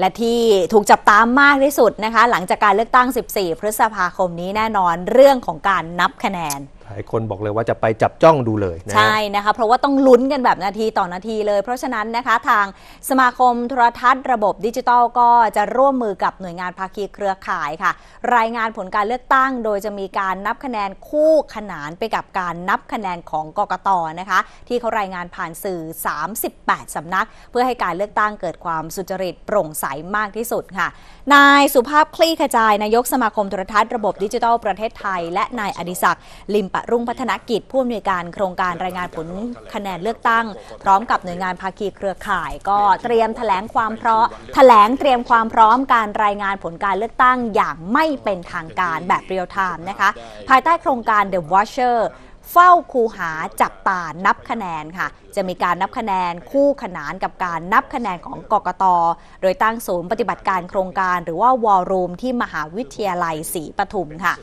และที่ถูกจับตามมากที่สุดนะคะ หลังจากการเลือกตั้ง 14 พฤษภาคมนี้แน่นอนเรื่องของการนับคะแนน หลายคนบอกเลยว่าจะไปจับจ้องดูเลยนะ ใช่นะคะ เพราะว่าต้องลุ้นกันแบบนาทีต่อนาทีเลย เพราะฉะนั้นนะคะทางสมาคมโทรทัศน์ระบบดิจิทัลก็จะร่วมมือกับหน่วยงานภาคีเครือข่ายค่ะ รายงานผลการเลือกตั้ง โดยจะมีการนับคะแนนคู่ขนานไปกับการนับคะแนนของกกตนะคะ ที่เขารายงานผ่านสื่อ 38สำนัก เพื่อให้การเลือกตั้งเกิดความสุจริตโปร่งใสมากที่สุดค่ะ นายสุภาพคลี่ขจายนายกสมาคมโทรทัศน์ระบบดิจิทัลประเทศไทย และนายอดิศักดิ์ลิมปะรุ่งพัฒนกิจผู้อำนวยการโครงการรายงานผลคะแนนเลือกตั้ง พร้อมกับหน่วยงานภาคีเครือข่าย ก็เตรียมแถลงความพร้อมแถลงเตรียมความพร้อมการรายงานผลการเลือกตั้งอย่างไม่เป็นทางการแบบเรียลไทม์นะคะ ภายใต้โครงการ The Watcher เฝ้าคูหาจับตานับคะแนนค่ะ จะมีการนับคะแนนคู่ขนานกับการนับคะแนนของกกต โดยตั้งศูนย์ปฏิบัติการโครงการหรือว่าวอลรูมที่มหาวิทยาลัยศรีปทุมค่ะ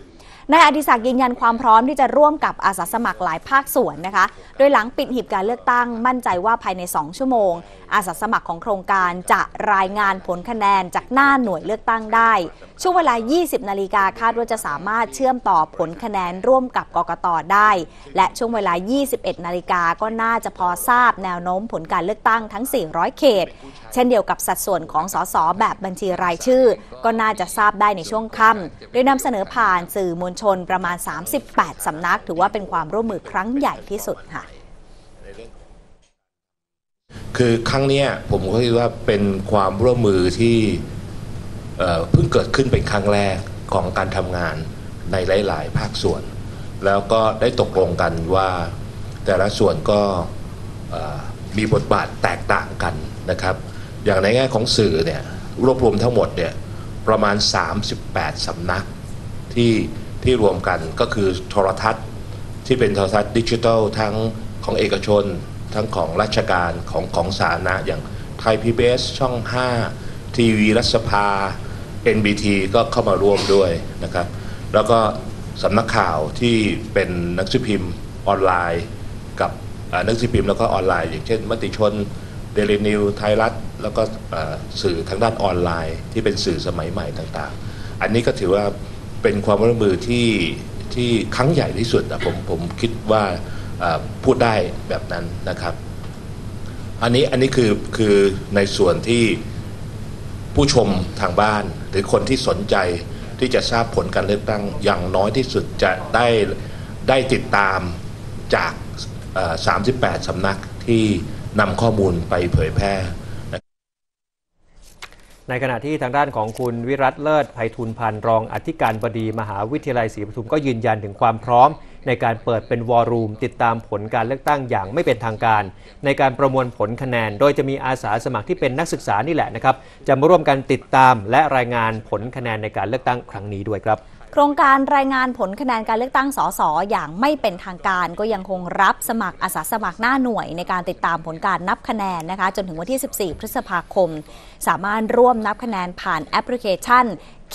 นายอดิศักดิ์ยืนยันความพร้อมที่จะร่วมกับอาสาสมัครหลายภาคส่วนนะคะ โดยหลังปิดหีบการเลือกตั้งมั่นใจว่าภายใน 2 ชั่วโมง อาสาสมัครของโครงการจะรายงานผลคะแนนจากหน้าหน่วยเลือกตั้งได้ ช่วงเวลา 20 นาฬิกาคาดว่าจะสามารถเชื่อมต่อผลคะแนนร่วมกับกกตได้ และช่วงเวลา 21 นาฬิกาก็น่าจะพอทราบแนวโน้มผลการเลือกตั้งทั้ง 400 เขต เช่นเดียวกับสัดส่วนของสสแบบบัญชีรายชื่อ ก็น่าจะทราบได้ในช่วงค่ำโดยนำเสนอผ่านสื่อมวลชนประมาณ 38 สำนัก ถือว่าเป็นความร่วมมือครั้งใหญ่ที่สุดค่ะ คือครั้งนี้ผมก็คิดว่าเป็นความร่วมมือที่เพิ่งเกิดขึ้นเป็นครั้งแรกของการทำงานในหลาย ๆ ภาคส่วน แล้วก็ได้ตกลงกันว่าแต่ละส่วนก็มีบทบาทแตกต่างกันนะครับ อย่างในแง่ของสื่อเนี่ยรวบรวมทั้งหมดเนี่ยประมาณ 38 สำนักที่ ที่รวมกันก็คือโทรทัศน์ที่เป็นโทรทัศน์ดิจิทัลทั้งของเอกชน ทั้งของราชการของของสาธารณะอย่างไทยพีบีช่อง 5 ทีวีรัฐสภา NBT ก็เข้ามาร่วมด้วยนะครับ แล้วก็สำนักข่าวที่เป็นนังสือพิมพ์ออนไลน์ กับนังสือพิมพ์แล้วก็ออนไลน์ อย่างเช่น มติชนเดลินิวไทยรัฐ แล้วก็สื่อทางด้านออนไลน์ ที่เป็นสื่อสมัยใหม่ต่างๆ อันนี้ก็ถือว่า เป็นความร่วมมือที่ที่ครั้งใหญ่ที่สุดนะผมผมคิดว่าพูดได้แบบนั้นนะครับ อันนี้อันนี้คือคือในส่วนที่ผู้ชมทางบ้าน หรือคนที่สนใจที่จะทราบผลการเลือกตั้งอย่างน้อยที่สุดจะได้ได้ติดตามจาก 38 สำนักที่นำข้อมูลไปเผยแพร่ ในขณะที่ทางด้านของคุณวิรัตเลิศไพฑูรย์พันธ์รองอธิการบดีมหาวิทยาลัยศรีปทุมก็ยืนยันถึงความพร้อม ในการเปิดเป็นวอลลุ่มติดตามผลการเลือกตั้งอย่างไม่เป็นทางการ ในการประมวลผลคะแนน โดยจะมีอาสาสมัครที่เป็นนักศึกษานี่แหละนะครับจะมาร่วมกันติดตามและรายงานผลคะแนนในการเลือกตั้งครั้งนี้ด้วยครับ โครงการรายงานผลคะแนนการเลือกตั้งสสอย่างไม่เป็นทางการก็ยังคงรับสมัครอาสาสมัครหน้าหน่วย ในการติดตามผลการนับคะแนนนะคะ จนถึงวันที่ 14 พฤษภาคม สามารถร่วมนับคะแนนผ่านแอปพลิเคชัน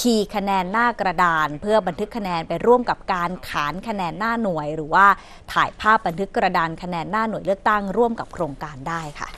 คีย์คะแนนหน้ากระดาน เพื่อบันทึกคะแนนไปร่วมกับการขานคะแนนหน้าหน่วย หรือว่าถ่ายภาพบันทึกกระดานคะแนนหน้าหน่วยเลือกตั้งร่วมกับโครงการได้ค่ะ